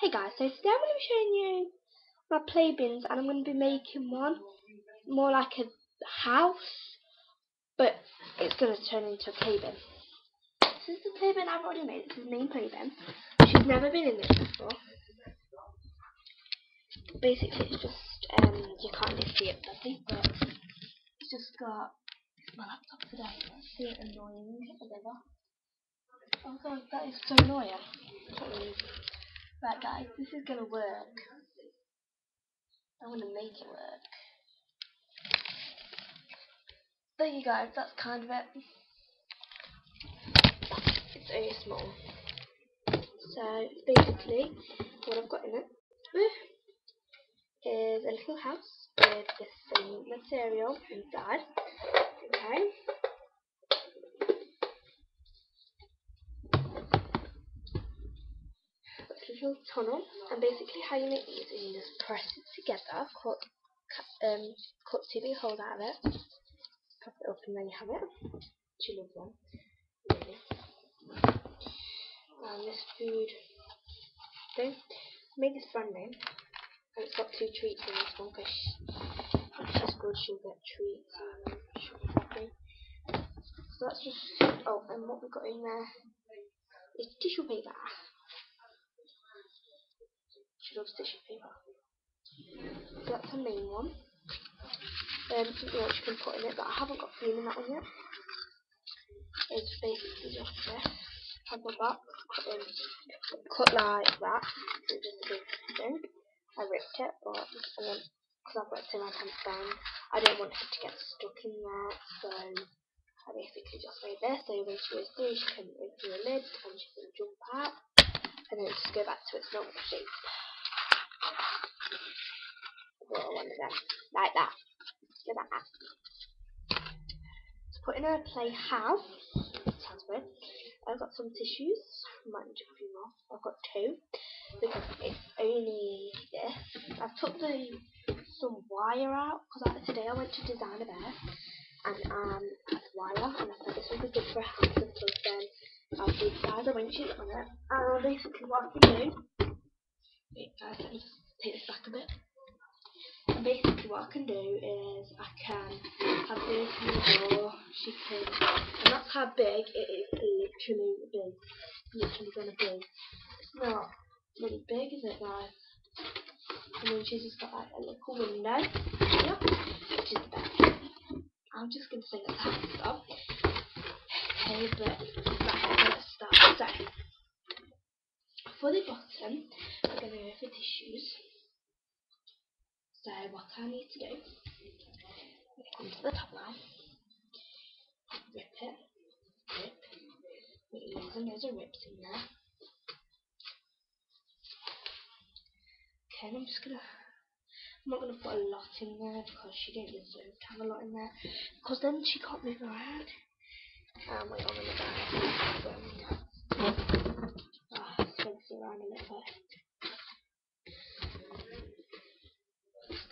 Hey guys, so today I'm going to be showing you my play bins and I'm going to be making one more like a house but it's going to turn into a play bin. This is the play bin I've already made, this is the main play bin. She's never been in this before. Basically it's just, um, you can't really see it properly but it's just got my laptop today. It's so annoying as ever. Oh god, that is so annoying. Right guys, this is gonna work. I wanna make it work. There you go, that's kind of it. It's only small. So basically what I've got in it is a little house with the same material inside. Okay. Little tunnel and basically how you make these is you just press it together, cut, um, cut two big holes out of it, pop it up and then you have it. Two love one. And this food thing, made this brand name and it's got two treats in this one because she's good, she'll get treats and she'll be happy. So that's just, oh and what we've got in there is tissue paper she loves tissue paper. So that's the main one. Um, something else you can put in it, but I haven't got cream in that one yet. It's basically just this. Have my back cut, in, cut like that. A thing. I ripped it, but because I've got it in my pants down, I don't want it to get stuck in there, so I basically just made this. So when she goes through, she can open the lid and she can jump out, and then just go back to its normal shape one of them. Like that. To put in a playhouse. Sounds good. I've got some tissues. Might need a few more. I've got two. Because it's only this. I've took the some wire out because today I went to design a bear and um wire and I thought this would be good for a house because then I'll see the winches on it. And basically what I can do wait guys let me take this back a bit basically what I can do is I can have this in the door, she can, and that's how big it is literally big, literally to be. It's not really big, is it guys? And then she's just got like a little window here, which is the best. I'm just to say that's how to stop. Okay, but right, let's start. So, for the bottom, we're to go for tissues. So what I need to do, come to the top now, rip it, rip, rip and there's a rips in there. Okay, and I'm just gonna, I'm not gonna put a lot in there because she didn't deserve to have a lot in there, because then she can't move around. Um, wait, I'm gonna go. Ah, oh, around a little bit.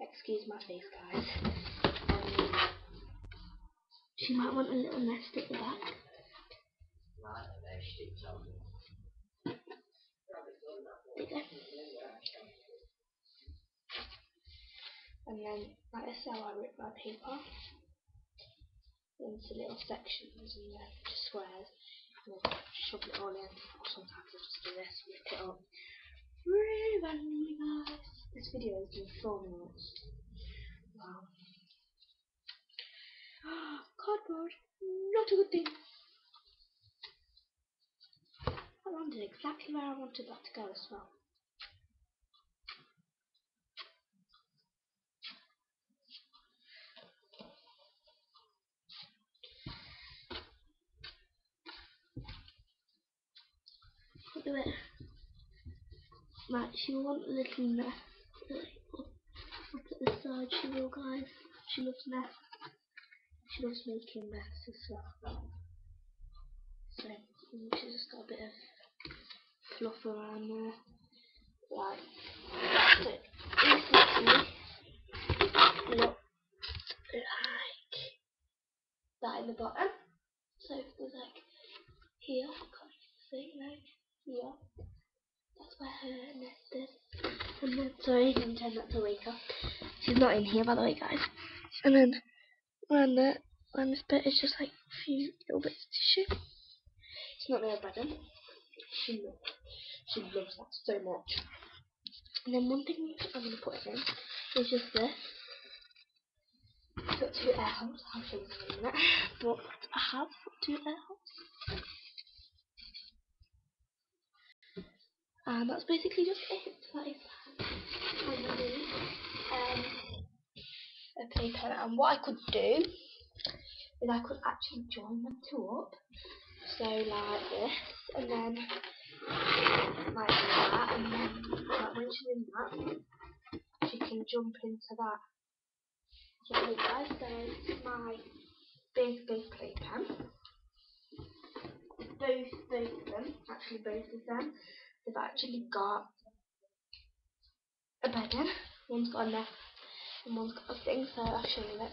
Excuse my face, guys. Um, she might want a little nest at the back. And then that is how I rip my paper into little sections and then just squares and then shove it all in or sometimes I just do this, rip it up. Really randomly guys. This video has been four minutes. Wow. Cardboard. Not a good thing. I landed exactly where I wanted that to go as well. At it. Right, she will want a little nest. Up at the side she will guys. She loves nests. She loves making nests and stuff. So she's just got a bit of fluff around there. Right. So basically look like that in the bottom. So there's like here, can't see like here. That's where her nest is. And then sorry, I'm turn that to wake up. She's not in here by the way guys. And then around there around this bit is just like a few little bits of tissue. It's not nail bedding. She loves she loves that so much. And then one thing I'm gonna put in is just this. Got two air holes, I'll show you in a minute. But I have two air holes. And that's basically just it. That is finally um, a playpen. And what I could do is I could actually join them two up. So like this, and then like that, and then when she's in that, she can jump into that. So hey guys, so my big big playpen. Both both of them, actually both of them, they've actually got a bed in. One's got a nest and one's got a thing, so I'll show you it.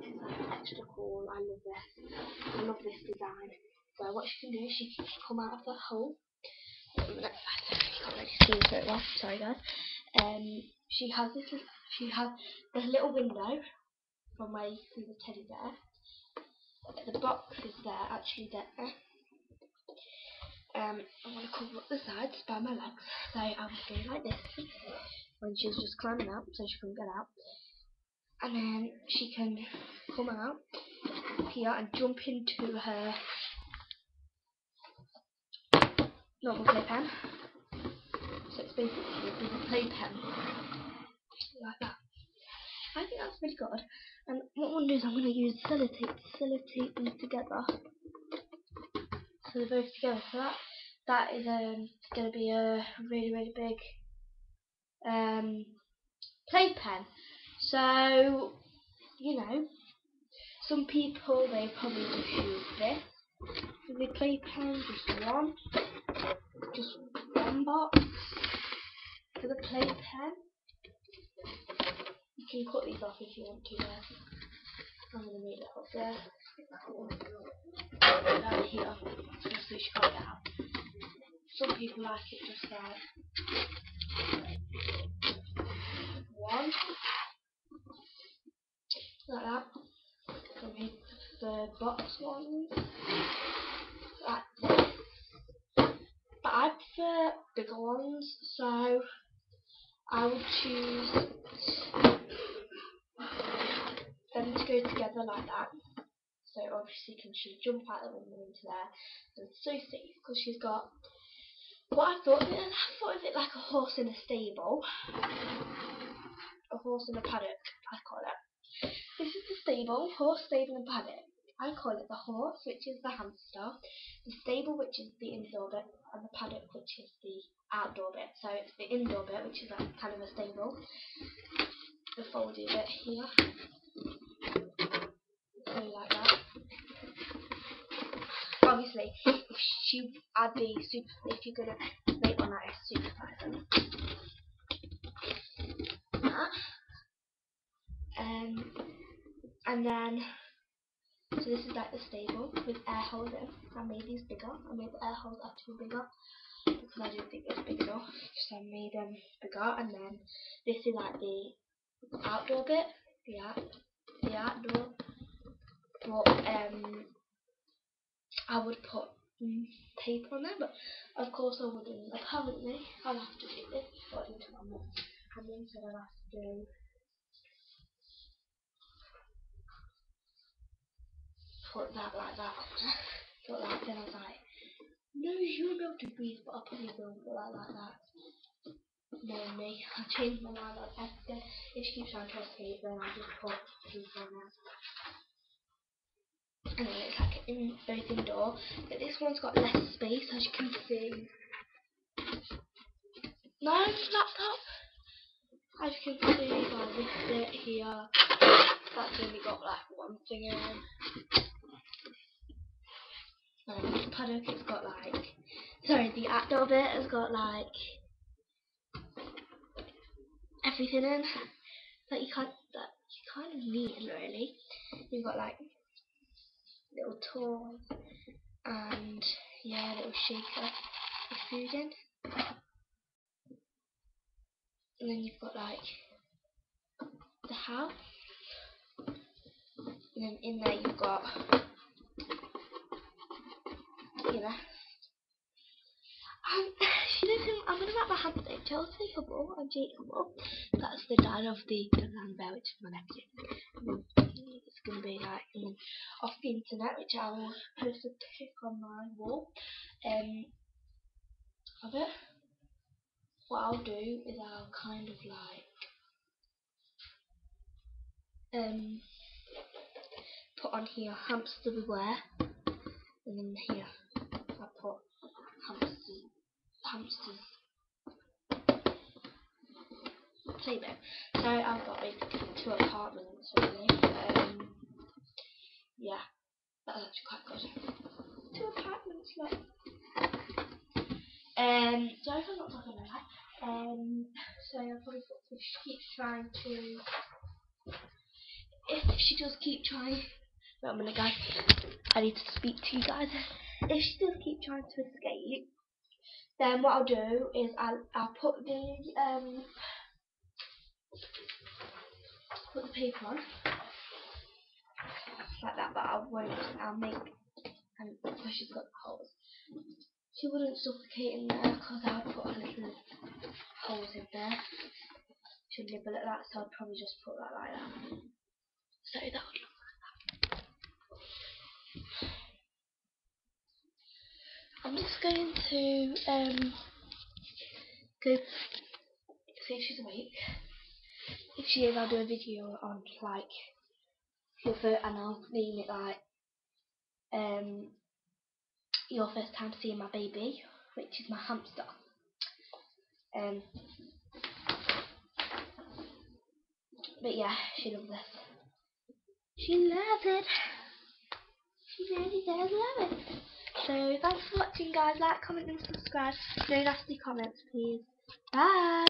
This like extra cool. I love this. I love this design. So what she can do is she can come out of that hole. Wait you can't really see very well. Sorry guys. Um, she has this. She has a little window from where you see the teddy bear. The box is there, actually there. Um, I want to cover up the sides by my legs, so I would do like this when she's just climbing out, so she couldn't get out. And then she can come out here and jump into her normal playpen. So it's basically a big playpen. Like that. I think that's pretty good. And what I'm going to do is I'm going to use sellotape to sellotape them together. So they're both together. So that that is um, going to be a really really big um, playpen. So you know, some people they probably just use this for the playpen, just one, just one box for the playpen. You can cut these off if you want to. There. I'm gonna make it up there. Down here, just so she can't out. Some people like it just like one, like that. I made the box ones like. But I prefer bigger ones, so I would choose them to go together like that. So obviously can she jump out of the window into there. And it's so safe because she's got what I thought of it, I thought of it like a horse in a stable. A horse in a paddock, I call it. This is the stable, horse, stable and paddock. I call it the horse, which is the hamster, the stable, which is the indoor bit, and the paddock, which is the outdoor bit. So it's the indoor bit, which is like kind of a stable. The foldy bit here. So like Obviously, if she, I'd be super, if you're gonna make one that is super. That. Um, and then, so this is like the stable with air holes in. I made these bigger. I made the air holes actually bigger because I didn't think it was big enough. So I made them bigger. And then this is like the outdoor bit. Yeah, the outdoor. But um, I would put tape on there, but of course I wouldn't. Apparently, I'll have to do this according to my mum. And then said I'll have to do put that like that on there. Put that, then I was like, no, you're not to breathe, but I probably will put that like that. No, me. I changed my mind on Esther. If she keeps trying to escape, then I'll just put tape on there. It's like in both indoor, but this one's got less space, as you can see. nice laptop. As you can see, by this bit here, that's only got like one thing in. And this paddock, it's got like, sorry, the actor bit has got like everything in that you can't, that you kind of need really. You've got like little toys and yeah, little shaker with food in. And then you've got like the house. And then in there you've got you know. Um, she doesn't I'm gonna wrap my hands up. Chelsea Hubble and Jake Hubble. That's the dad of the Grand Bear, which is my nephew. It's gonna be like then off the internet, which I will post a pic on my wall. Um of it what I'll do is I'll kind of like um put on here hamster beware and then here I put hamsters hamsters playbook. So I've got basically two apartments really. Um yeah. That's actually quite good. Two apartments like um sorry if I'm not talking about that. Um, so I'll probably if she keeps trying to, if she does keep trying, wait a minute guys, I need to speak to you guys. If she does keep trying to escape, then what I'll do is I'll, I'll put the, um, put the paper on, like that, but I won't, I'll make, and um, she's got holes. She wouldn't suffocate in there because put a little holes in there. Should nibble at that, so I'd probably just put that like that. So that would look like that. I'm just going to um go see if she's awake. If she is, I'll do a video on like your first, and I'll name it like um your first time seeing my baby, which is my hamster. Um, but yeah, she loves this. She loves it. She really does love it. So thanks for watching guys. Like, comment and subscribe. No nasty comments please. Bye.